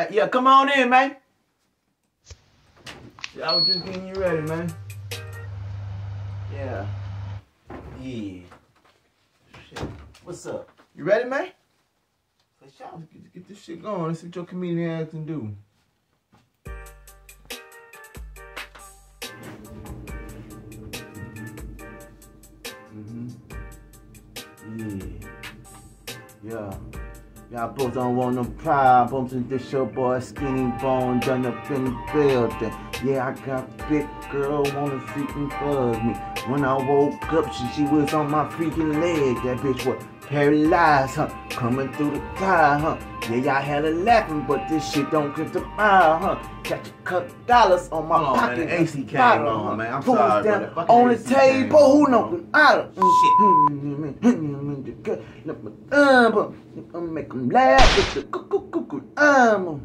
Uh, yeah, come on in, man. I was just getting you ready, man. Yeah. Yeah. Shit. What's up? You ready, man? Let's get, get this shit going. Let's see what your comedian ass can do. Mm-hmm. Yeah. Yeah. Y'all both don't want no problems, and this your boy Skinny Bone Don up in the building. Yeah, I got big girl wanna freaking buzz me. When I woke up, she, she was on my freaking leg. That bitch was paralyzed, huh? Coming through the car, huh? Yeah, y'all had her laughing, but this shit don't get the mile, huh? Got your cut dollars on my Hold on, pocket. man. The AC came bottle, on, huh? man. I'm Pulls sorry, down on the AC table. on, Who bro. know? I don't. Shit. I'm make them laugh with the coo coo. Um.